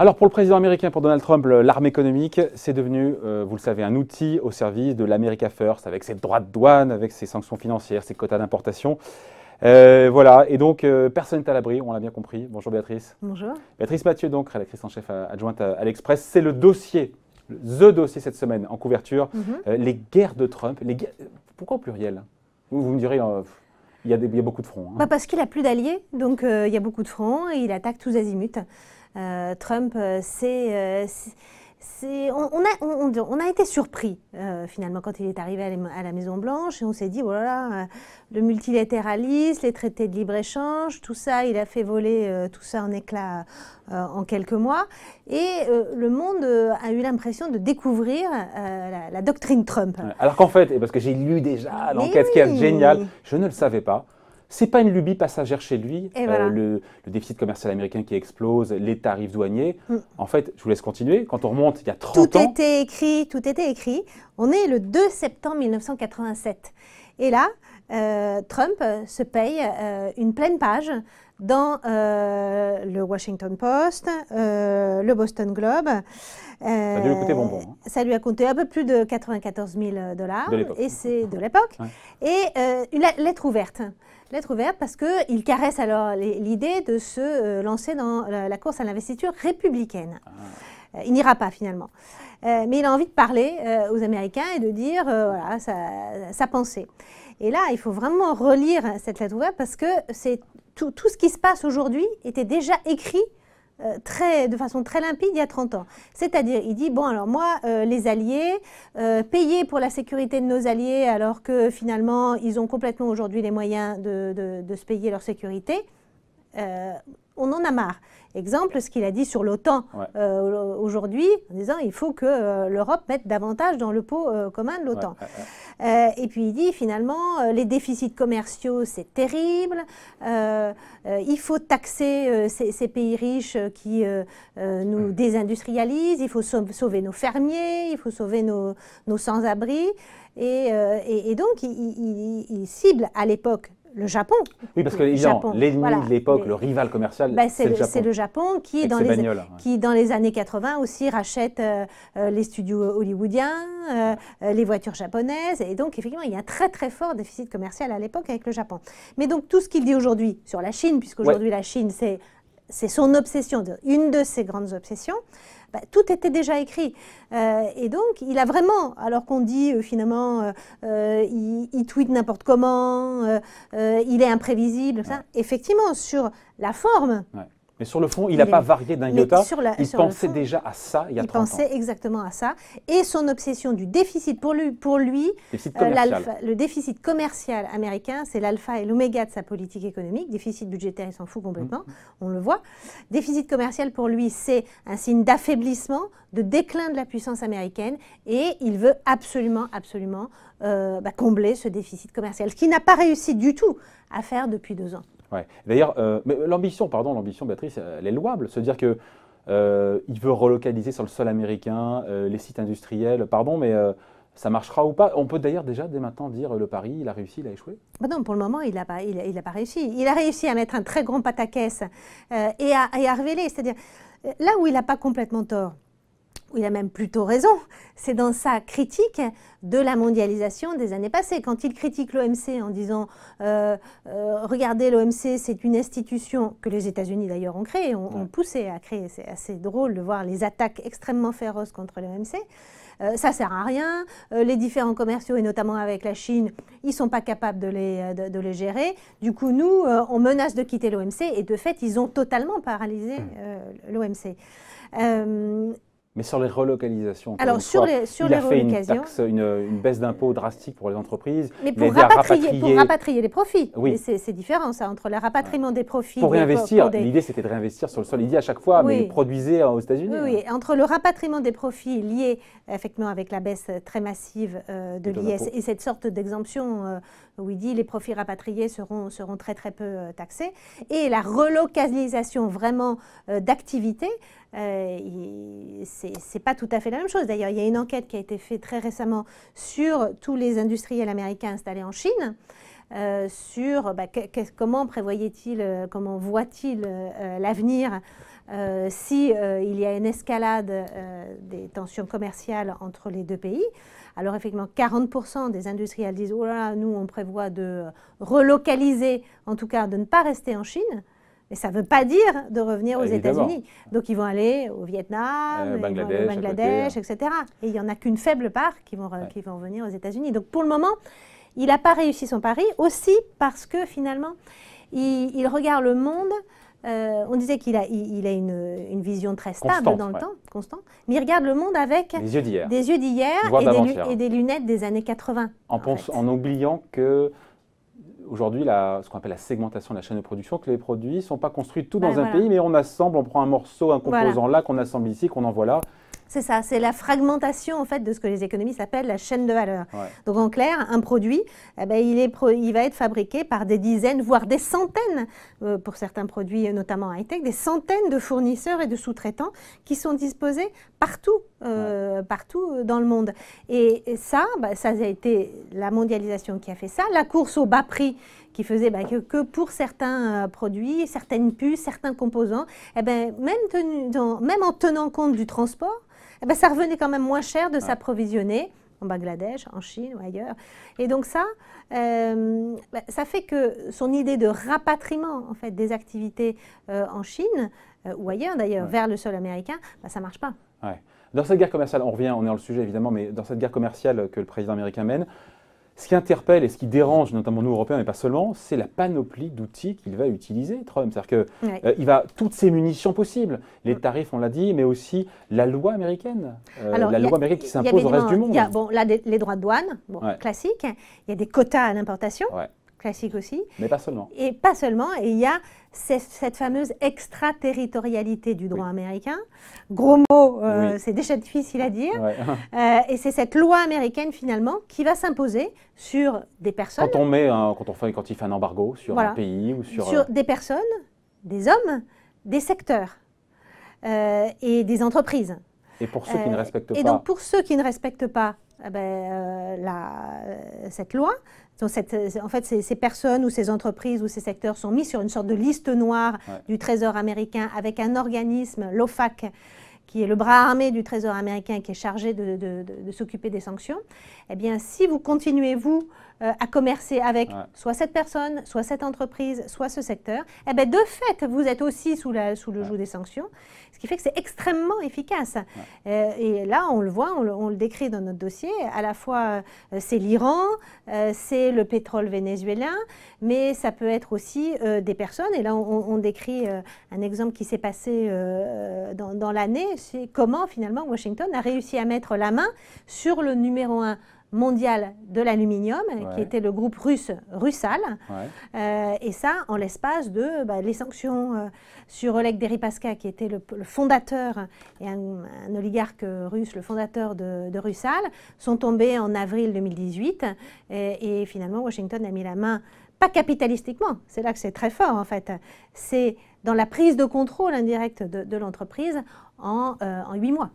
Alors pour le président américain, pour Donald Trump, l'arme économique, c'est devenu, euh, vous le savez, un outil au service de l'America First, avec ses droits de douane, avec ses sanctions financières, ses quotas d'importation. Euh, voilà, et donc euh, personne n'est à l'abri, on l'a bien compris. Bonjour Béatrice. Bonjour. Béatrice Mathieu, donc rédactrice en chef adjointe à, l'Express. C'est le dossier, the dossier cette semaine en couverture, mhm. les guerres de Trump. Les Pourquoi au pluriel? Vous, me direz, il y, a il y, a beaucoup de fronts. Hein. Parce qu'il n'a plus d'alliés, donc il y a beaucoup de fronts et il attaque tous azimuts. Euh, Trump, euh, c'est on, a, on, a, été surpris euh, finalement quand il est arrivé à, la Maison Blanche et on s'est dit voilà le multilatéralisme, les traités de libre échange, tout ça, il a fait voler tout ça en éclats en quelques mois et le monde a eu l'impression de découvrir la, doctrine Trump. Alors qu'en fait, et parce que j'ai lu déjà l'enquête qui est géniale, je ne le savais pas. C'est pas une lubie passagère chez lui, euh, le, déficit commercial américain qui explose, les tarifs douaniers. Mm. En fait, je vous laisse continuer. Quand on remonte il y a 30 tout ans. Tout était écrit, tout était écrit. On est le 2 septembre 1987. Et là, euh, Trump se paye euh, une pleine page dans le Washington Post, le Boston Globe. ça a lui coûter bonbon. Hein. Ça lui a coûté un peu plus de 94 000 dollars. Et c'est de l'époque. Et une lettre ouverte lettre ouverte parce qu'il caresse alors l'idée de se euh, lancer dans la, course à l'investiture républicaine. Ah. Euh, il n'ira pas finalement. Euh, mais il a envie de parler aux Américains et de dire voilà, sa, pensée. Et là, il faut vraiment relire cette lettre ouverte parce que c'est tout, tout, ce qui se passe aujourd'hui était déjà écrit euh, très, de façon très limpide il y a 30 ans. C'est-à-dire, il dit, bon, alors moi, euh, les alliés, euh, payer pour la sécurité de nos alliés alors que finalement, ils ont complètement aujourd'hui les moyens de, de, se payer leur sécurité, on en a marre. Exemple, ce qu'il a dit sur l'OTAN aujourd'hui, en disant il faut que l'Europe mette davantage dans le pot commun de l'OTAN. Et puis il dit finalement les déficits commerciaux c'est terrible, il faut taxer ces, pays riches qui nous désindustrialisent, il faut sauver nos fermiers, il faut sauver nos, sans-abri. Et, donc il cible à l'époque le Japon. Oui, parce que l'ennemi de l'époque, le rival commercial, bah, c'est le, Japon. le Japon qui, dans les, qui, dans les années 80 aussi, rachète euh, euh, les studios hollywoodiens, euh, les voitures japonaises. Et donc, effectivement, il y a un très, très fort déficit commercial à l'époque avec le Japon. Mais donc, tout ce qu'il dit aujourd'hui sur la Chine, puisqu'aujourd'hui, la Chine, c'est c'est son obsession, une de ses grandes obsessions, bah, tout était déjà écrit. Euh, et donc, il a vraiment, alors qu'on dit euh, finalement, euh, il, tweet n'importe comment, il est imprévisible, ça, effectivement, sur la forme, mais sur le fond, il n'a pas varié d'un iota. il pensait déjà à ça il y a 30 ans. Il pensait exactement à ça. Et son obsession du déficit, pour lui, pour lui euh, le déficit commercial américain, c'est l'alpha et l'oméga de sa politique économique. Déficit budgétaire, il s'en fout complètement, mm-hmm. on le voit. Déficit commercial, pour lui, c'est un signe d'affaiblissement, de déclin de la puissance américaine. Et il veut absolument, absolument euh, bah, combler ce déficit commercial, ce qu'il n'a pas réussi du tout à faire depuis deux ans. Ouais. D'ailleurs, euh, l'ambition, pardon, l'ambition, Béatrice, elle est louable. Se dire que euh, il veut relocaliser sur le sol américain euh, les sites industriels, pardon, mais ça marchera ou pas? On peut d'ailleurs déjà dès maintenant dire le pari, il a réussi, il a échoué? Bah Non, pour le moment, il n'a pas, il, pas réussi. Il a réussi à mettre un très grand pataquès et à, et, à, révéler. C'est-à-dire, là où il n'a pas complètement tort, il a même plutôt raison, c'est dans sa critique de la mondialisation des années passées. Quand il critique l'OMC en disant euh, euh, Regardez, l'OMC, c'est une institution que les États-Unis d'ailleurs ont créée, ont, poussé à créer. C'est assez drôle de voir les attaques extrêmement féroces contre l'OMC. Euh, ça sert à rien. les différents commerciaux, et notamment avec la Chine, ils sont pas capables de les, de, les gérer. Du coup, nous, on menace de quitter l'OMC et de fait, ils ont totalement paralysé mmh. l'OMC. Mais sur les relocalisations, Alors, sur les, sur il a fait une, taxe, une, baisse d'impôts drastique pour les entreprises. Mais pour, rapatrier, pour rapatrier, les profits. Oui. C'est différent, ça, entre le rapatriement des profits. Pour réinvestir, l'idée c'était de réinvestir sur le sol. Il dit à chaque fois, mais produisez aux États-Unis. Oui, hein. entre le rapatriement des profits lié effectivement avec la baisse très massive euh, de l'IS et cette sorte d'exemption euh, où il dit les profits rapatriés seront, seront très très peu euh, taxés, et la relocalisation vraiment d'activités, euh, c'est pas tout à fait la même chose. D'ailleurs, il y a une enquête qui a été faite très récemment sur tous les industriels américains installés en Chine. Euh, sur bah, comment prévoyait-il, euh, comment voit-il euh, l'avenir si il y a une escalade des tensions commerciales entre les deux pays. Alors effectivement, 40% des industriels disent oh nous on prévoit de relocaliser, en tout cas de ne pas rester en Chine. Mais ça ne veut pas dire de revenir aux États-Unis. Donc ils vont aller au Vietnam, au Bangladesh, etc. Et il n'y en a qu'une faible part qui vont, qui vont venir aux États-Unis. Donc pour le moment, il n'a pas réussi son pari aussi parce que finalement, il, regarde le monde. Euh, on disait qu'il a, il, a une, vision très stable dans le temps, constant, mais il regarde le monde avec des yeux d'hier, des yeux d'hier et, des lunettes des années 80. En, en oubliant que aujourd'hui, ce qu'on appelle la segmentation de la chaîne de production, que les produits ne sont pas construits tout dans un pays, mais on assemble, on prend un morceau, un composant là, qu'on assemble ici, qu'on envoie là. C'est ça, c'est la fragmentation en fait de ce que les économistes appellent la chaîne de valeur. Donc en clair, un produit, eh ben, il, est il, va être fabriqué par des dizaines, voire des centaines, euh, pour certains produits, notamment high-tech, des centaines de fournisseurs et de sous-traitants qui sont disposés partout, euh, partout dans le monde. Et, ça, bah, ça a été la mondialisation qui a fait ça, la course au bas prix qui faisait bah, que, pour certains euh, produits, certaines puces, certains composants, eh ben, même, même en tenant compte du transport, eh ben, ça revenait quand même moins cher de s'approvisionner en Bangladesh, en Chine ou ailleurs. Et donc ça, euh, bah, ça fait que son idée de rapatriement en fait, des activités euh, en Chine, euh, ou ailleurs d'ailleurs, vers le sol américain, bah, ça ne marche pas. Dans cette guerre commerciale, on revient, on est dans le sujet évidemment, mais dans cette guerre commerciale que le président américain mène, ce qui interpelle et ce qui dérange, notamment nous Européens, mais pas seulement, c'est la panoplie d'outils qu'il va utiliser, Trump. C'est-à-dire qu'il euh, va toutes ses munitions possibles, les tarifs, on l'a dit, mais aussi la loi américaine, euh, la loi américaine qui s'impose au reste du monde. Il y a bon, là, les droits de douane, bon, classique. Il y a des quotas à l'importation classique aussi. Mais pas seulement. Et pas seulement. Et il y a cette fameuse extraterritorialité du droit américain. Gros mot, euh, c'est de difficile à dire. Euh, et c'est cette loi américaine finalement qui va s'imposer sur des personnes. Quand on met, quand on fait, quand il fait un embargo sur un pays ou sur. Sur euh, des personnes, des hommes, des secteurs et des entreprises. Et pour ceux qui ne respectent pas. Et donc pour ceux qui ne respectent pas eh ben, la, cette loi, en fait, ces, personnes ou ces entreprises ou ces secteurs sont mis sur une sorte de liste noire du Trésor américain avec un organisme, l'OFAC, qui est le bras armé du Trésor américain qui est chargé de, s'occuper des sanctions, eh bien, si vous continuez, vous, euh, à commercer avec soit cette personne, soit cette entreprise, soit ce secteur, eh bien, de fait, vous êtes aussi sous, la, sous le joug des sanctions, ce qui fait que c'est extrêmement efficace. Euh, et là, on le voit, on le, décrit dans notre dossier, à la fois euh, c'est l'Iran, c'est le pétrole vénézuélien, mais ça peut être aussi des personnes, et là, on, décrit un exemple qui s'est passé dans, dans l'année, c'est comment finalement Washington a réussi à mettre la main sur le numéro un mondial de l'aluminium, qui était le groupe russe Russal. Euh, et ça, en l'espace de bah, les sanctions euh, sur Oleg Deripaska, qui était le, fondateur et un, oligarque russe, le fondateur de, de, Russal, sont tombées en avril 2018. Et, finalement, Washington a mis la main, pas capitalistiquement, c'est là que c'est très fort en fait, c'est dans la prise de contrôle indirecte de, l'entreprise en euh, huit mois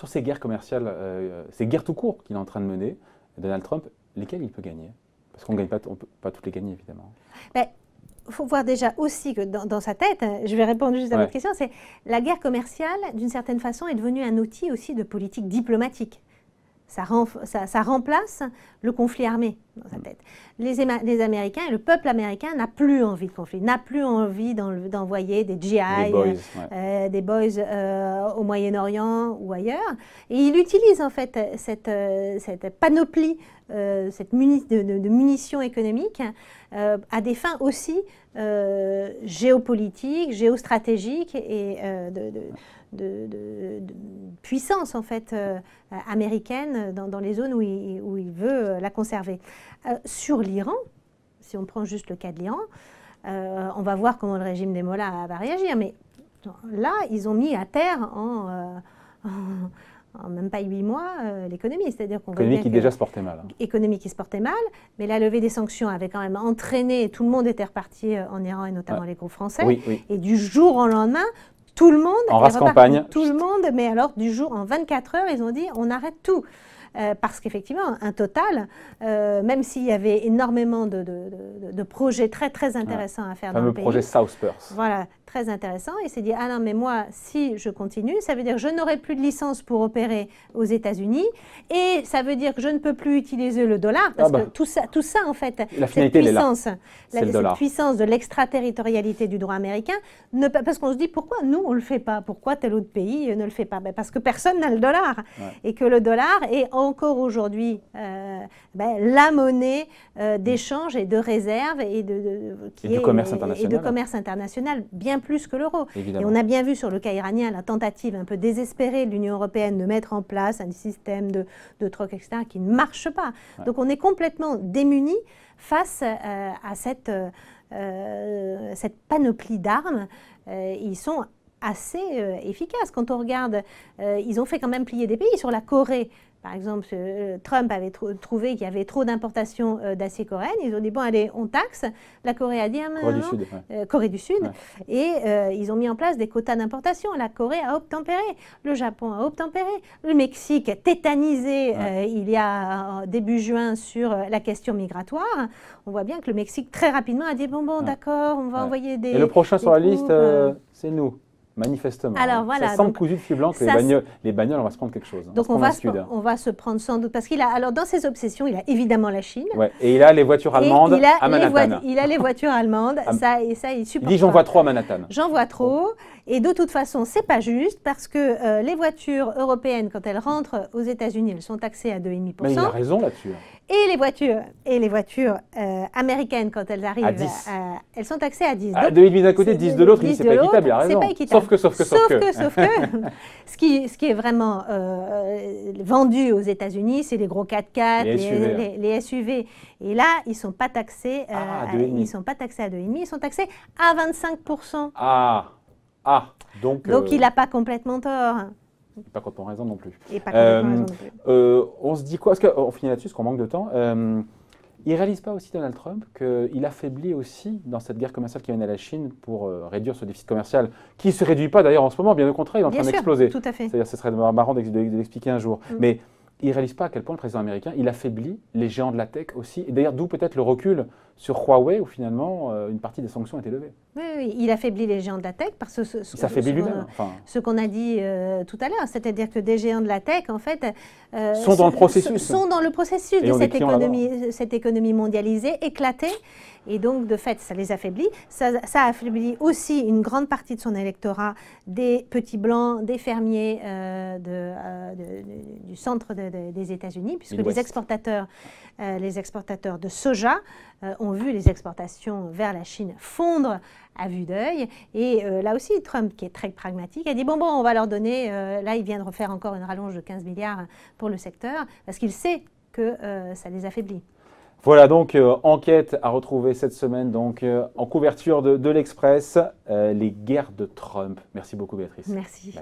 sur ces guerres commerciales, euh, ces guerres tout court qu'il est en train de mener, Donald Trump, lesquelles il peut gagner? Parce qu'on ne peut pas toutes les gagner, évidemment. Il faut voir déjà aussi que dans, sa tête, je vais répondre juste à votre question, c'est la guerre commerciale, d'une certaine façon, est devenue un outil aussi de politique diplomatique. Ça, remplace le conflit armé dans sa tête. Les, les Américains et le peuple américain n'a plus envie de conflit, n'a plus envie d'envoyer des GI, des boys, euh, euh, au Moyen-Orient ou ailleurs. Et il utilise en fait cette, euh, cette panoplie, cette de, munitions économiques à des fins aussi géopolitiques, géostratégiques et de de, puissance en fait euh, américaine dans, les zones où il, veut euh, la conserver. Euh, sur l'Iran, si on prend juste le cas de l'Iran, on va voir comment le régime des Mollahs va réagir. Mais là, ils ont mis à terre en, même pas huit mois l'économie. C'est-à-dire qu'on économie qui déjà se portait mal. Économie qui se portait mal, mais la levée des sanctions avait quand même entraîné, tout le monde était reparti en Iran et notamment les groupes français. Et du jour au lendemain, tout le monde. En race campagne. Tout le monde, mais alors du jour en 24 heures, ils ont dit on arrête tout. Euh, parce qu'effectivement, un total, euh, même s'il y avait énormément de, de, projets très très intéressants à faire dans le pays. Le projet South Voilà, très intéressant. Et s'est dit, ah non, mais moi, si je continue, ça veut dire que je n'aurai plus de licence pour opérer aux États-Unis. Et ça veut dire que je ne peux plus utiliser le dollar. Parce ah bah. que tout ça, tout ça, en fait, la cette puissance, la, puissance de l'extraterritorialité du droit américain, ne, parce qu'on se dit, pourquoi nous, on ne le fait pas? Pourquoi tel autre pays ne le fait pas? Ben, Parce que personne n'a le dollar. Et que le dollar est encore aujourd'hui euh, ben, la monnaie euh, d'échange et de réserve et de, qui est, commerce international. Et de commerce international, bien plus que l'euro. Et on a bien vu sur le cas iranien la tentative un peu désespérée de l'Union européenne de mettre en place un système de, de troc, etc., qui ne marche pas. Donc on est complètement démunis face euh, à cette, euh, cette panoplie d'armes. Euh, ils sont assez efficaces. Quand on regarde, ils ont fait quand même plier des pays. Sur la Corée, par exemple, euh, Trump avait trouvé qu'il y avait trop d'importations euh, d'acier coréen. Ils ont dit, bon, allez, on taxe. La Corée a dit, ah, Corée, du Sud, euh, Corée du Sud. Et ils ont mis en place des quotas d'importation. La Corée a obtempéré. Le Japon a obtempéré. Le Mexique, tétanisé il y a début juin sur la question migratoire. On voit bien que le Mexique, très rapidement, a dit, bon, bon, d'accord, on va envoyer des... Et le prochain sur la liste, c'est nous. Manifestement. Alors voilà. Ça semble cousu de fil blanc que les bagnoles, les bagnoles, on va se prendre quelque chose. Hein. Donc on, va se, on va se prendre sans doute parce qu'il a alors dans ses obsessions, il a évidemment la Chine. Ouais, et il a les voitures allemandes à Manhattan. il a les voitures allemandes, ça et ça il supporte. Il dit j'en vois trop à Manhattan. J'en vois trop. Et de toute façon, c'est pas juste parce que euh, les voitures européennes, quand elles rentrent aux États-Unis, elles sont taxées à 2,5%. Mais il a raison là-dessus. Et les voitures, et les voitures euh, américaines, quand elles arrivent, à 10. elles sont taxées à 10. À 2,5 d'un côté, 10 de l'autre, c'est pas équitable, il a raison. Pas équitable. Sauf que, sauf que, sauf, que. Sauf que, ce, qui, ce qui est vraiment euh, vendu aux États-Unis, c'est les gros 4x4, les, SUV. Les, SUV. Et là, ils ne sont pas taxés, ah, ils sont pas taxés à 2,5, ils sont taxés à 25%. Ah ah, donc. Donc il n'a pas complètement tort. Pas complètement raison non plus. Et pas complètement raison non plus. Euh, on se dit quoi? Parce qu'on finit là-dessus, parce qu'on manque de temps. Euh, il ne réalise pas aussi, Donald Trump, qu'il affaiblit aussi dans cette guerre commerciale qui mène à la Chine pour euh, réduire ce déficit commercial, qui ne se réduit pas d'ailleurs en ce moment, bien au contraire, il est en train d'exploser. Tout à fait. C'est-à-dire, ce serait marrant de, l'expliquer un jour. Mm. Mais il ne réalise pas à quel point le président américain, il affaiblit les géants de la tech aussi. Et d'ailleurs, d'où peut-être le recul sur Huawei, où finalement, euh, une partie des sanctions a été levée. Oui, oui, il affaiblit les géants de la tech parce que ce, ce. Ce qu'on a dit euh, tout à l'heure, c'est-à-dire que des géants de la tech, en fait, euh, sont dans le processus. Sont dans le processus de cette économie, cette économie mondialisée, éclatée. Et donc, de fait, ça les affaiblit. Ça, ça, affaiblit aussi une grande partie de son électorat, des petits blancs, des fermiers de, du centre des États-Unis, puisque les exportateurs, les exportateurs de soja ont vu les exportations vers la Chine fondre à vue d'œil. Et euh, là aussi, Trump, qui est très pragmatique, a dit bon, bon, on va leur donner, euh, là, il vient de refaire encore une rallonge de 15 milliards pour le secteur, parce qu'il sait que euh, ça les affaiblit. Voilà donc enquête à retrouver cette semaine donc en couverture de, de l'Express, les guerres de Trump. Merci beaucoup Béatrice. Merci.